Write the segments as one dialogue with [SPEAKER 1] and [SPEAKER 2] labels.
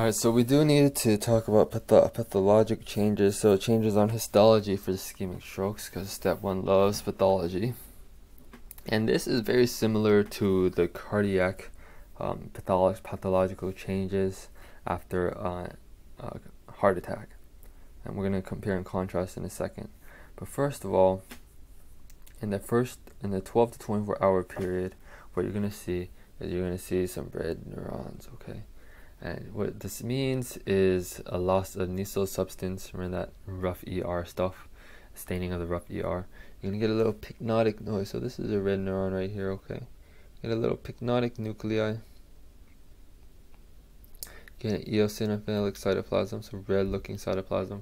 [SPEAKER 1] Alright, so we do need to talk about patho- pathologic changes. So changes on histology for ischemic strokes, because step one loves pathology. And this is very similar to the cardiac um, patholo- pathological changes after uh, uh, heart attack. And we're going to compare and contrast in a second. But first of all, in the first, in the 12 to 24 hour period, what you're going to see is you're going to see some red neurons, okay? And what this means is a loss of Nissl substance. Remember that rough ER stuff, staining of the rough ER. You're gonna get a little pycnotic noise. So this is a red neuron right here. Okay, get a little pycnotic nuclei. Get an eosinophilic cytoplasm, so red-looking cytoplasm.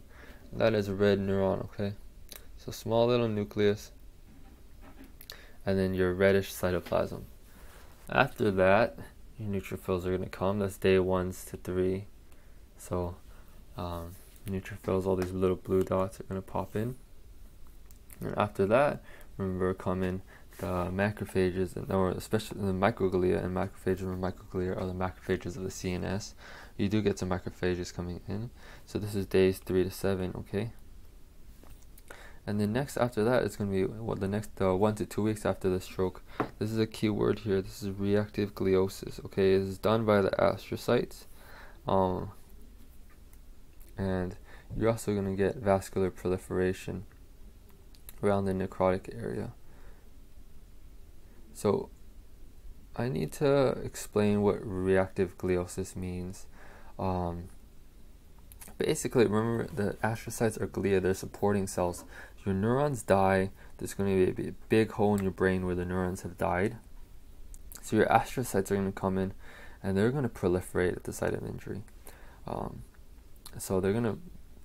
[SPEAKER 1] That is a red neuron. Okay, so small little nucleus, and then your reddish cytoplasm. After that, your neutrophils are going to come. That's day ones to three. So um, neutrophils, all these little blue dots are going to pop in. And after that, remember come in the macrophages, and, or especially the microglia and macrophages and microglia are the macrophages of the CNS. You do get some macrophages coming in. So this is days three to seven, okay? And then next after that, it's going to be what the next uh, one to two weeks after the stroke. This is a key word here. This is reactive gliosis. Okay, it is done by the astrocytes, um, and you're also going to get vascular proliferation around the necrotic area. So, I need to explain what reactive gliosis means. Um, basically, remember the astrocytes are glia; they're supporting cells your neurons die, there's going to be a big hole in your brain where the neurons have died. So your astrocytes are going to come in and they're going to proliferate at the site of injury. Um, so they're going to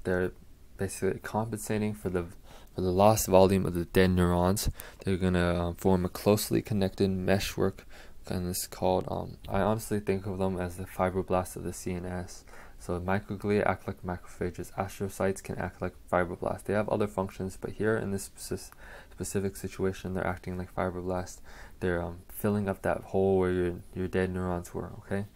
[SPEAKER 1] they're basically compensating for the for the lost volume of the dead neurons. They're going to um, form a closely connected meshwork, and it's called. Um, I honestly think of them as the fibroblasts of the CNS. So microglia act like macrophages. Astrocytes can act like fibroblasts. They have other functions, but here in this specific situation, they're acting like fibroblasts. They're um, filling up that hole where your your dead neurons were. Okay,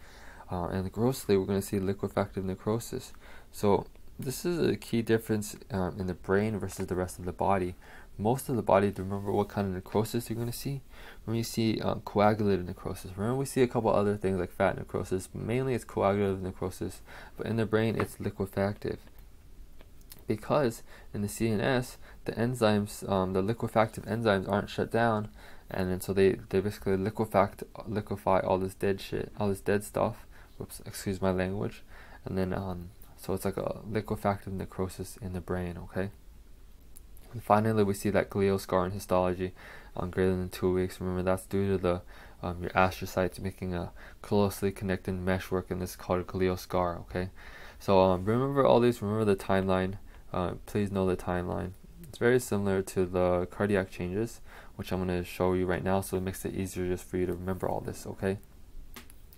[SPEAKER 1] uh, and grossly, we're going to see liquefactive necrosis. So this is a key difference um, in the brain versus the rest of the body most of the body remember what kind of necrosis you're going to see. When you see uh, coagulative necrosis, remember we see a couple other things like fat necrosis, mainly it's coagulative necrosis. But in the brain, it's liquefactive. Because in the CNS, the enzymes, um, the liquefactive enzymes aren't shut down, and then so they, they basically liquefact, liquefy all this dead shit, all this dead stuff. Whoops, excuse my language. And then, um, so it's like a liquefactive necrosis in the brain, okay? And finally, we see that glial scar in histology on greater than two weeks. Remember, that's due to the um, your astrocytes making a closely connected meshwork, and this is called a glial scar. Okay, so um, remember all these. Remember the timeline. Uh, please know the timeline. It's very similar to the cardiac changes, which I'm going to show you right now, so it makes it easier just for you to remember all this. Okay.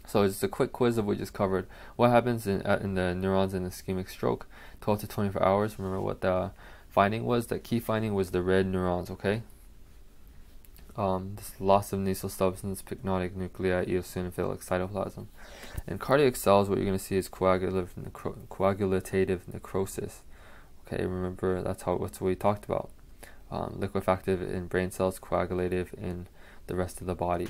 [SPEAKER 1] So it's a quick quiz of what we just covered. What happens in, uh, in the neurons in ischemic stroke? 12 to 24 hours. Remember what the finding was The key finding was the red neurons, okay? Um, this loss of Nissl substance, pycnotic nuclei, eosinophilic cytoplasm. In cardiac cells, what you're going to see is coagulative, necro- coagulative necrosis. Okay, remember that's how that's what we talked about. Um, liquefactive in brain cells, coagulative in the rest of the body.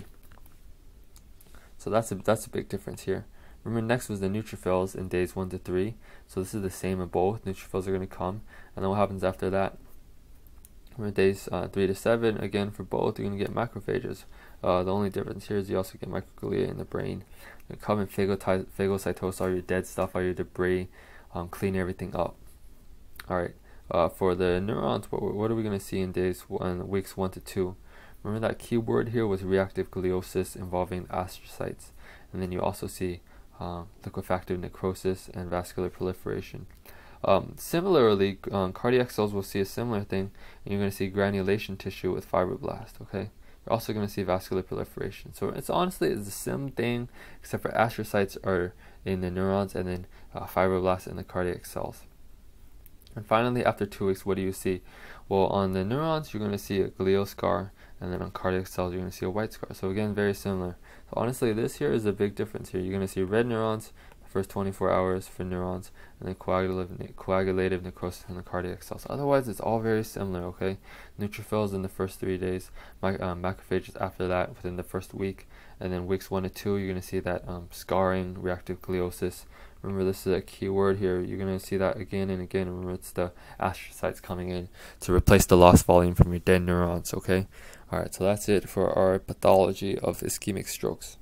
[SPEAKER 1] So that's a that's a big difference here. Remember, next was the neutrophils in days 1 to 3. So this is the same in both. Neutrophils are going to come. And then what happens after that? Remember, days uh, 3 to 7, again, for both, you're going to get macrophages. Uh, the only difference here is you also get microglia in the brain. They come and phagocytose all your dead stuff, all your debris, um, clean everything up. Alright, uh, for the neurons, what, what are we going to see in days one, weeks 1 to 2? Remember that key word here was reactive gliosis involving astrocytes. And then you also see uh, liquefactive necrosis, and vascular proliferation. Um, similarly, um, cardiac cells will see a similar thing, and you're going to see granulation tissue with fibroblast. Okay, you're also going to see vascular proliferation. So it's honestly it's the same thing, except for astrocytes are in the neurons, and then uh, fibroblasts in the cardiac cells. And finally, after two weeks, what do you see? Well, on the neurons, you're going to see a glial scar, and then on cardiac cells, you're going to see a white scar. So again, very similar. So honestly, this here is a big difference here. You're going to see red neurons, first 24 hours for neurons, and then coagulative, coagulative necrosis in the cardiac cells. Otherwise, it's all very similar, okay? Neutrophils in the first three days, my, um, macrophages after that within the first week, and then weeks one to two, you're going to see that um, scarring, reactive gliosis. Remember, this is a key word here. You're going to see that again and again. Remember, it's the astrocytes coming in to replace the lost volume from your dead neurons, okay? Alright, so that's it for our pathology of ischemic strokes.